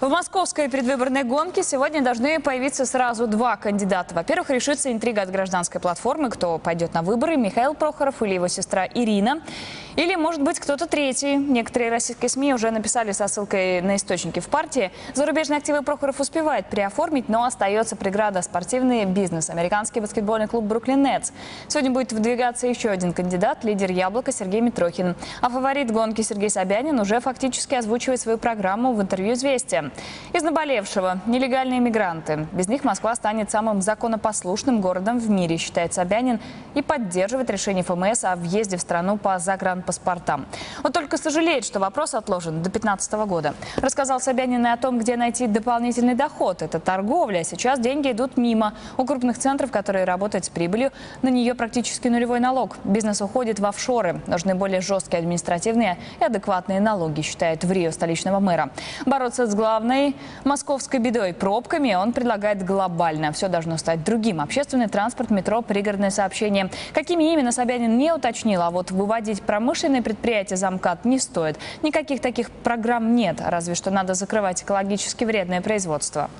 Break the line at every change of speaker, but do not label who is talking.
В московской предвыборной гонке сегодня должны появиться сразу два кандидата. Во-первых, решится интрига от гражданской платформы, кто пойдет на выборы, Михаил Прохоров или его сестра Ирина. Или, может быть, кто-то третий. Некоторые российские СМИ уже написали со ссылкой на источники в партии. Зарубежные активы Прохоров успевает приоформить, но остается преграда – спортивный бизнес. Американский баскетбольный клуб «Бруклин Нетс». Сегодня будет выдвигаться еще один кандидат – лидер «Яблоко» Сергей Митрохин. А фаворит гонки Сергей Собянин уже фактически озвучивает свою программу в интервью «Известия». Из наболевшего – нелегальные мигранты. Без них Москва станет самым законопослушным городом в мире, считает Собянин, и поддерживает решение ФМС о въезде в страну по загранпаспортам. Вот только сожалеет, что вопрос отложен до 2015 года. Рассказал Собянин и о том, где найти дополнительный доход. Это торговля. Сейчас деньги идут мимо. У крупных центров, которые работают с прибылью, на нее практически нулевой налог. Бизнес уходит в офшоры. Нужны более жесткие административные и адекватные налоги, считает в Рио столичного мэра. Бороться с главной московской бедой – пробками он предлагает глобально. Все должно стать другим. Общественный транспорт, метро, пригородное сообщение. Какими именно Собянин не уточнил, а вот выводить промышленные предприятия за не стоит. Никаких таких программ нет, разве что надо закрывать экологически вредное производство.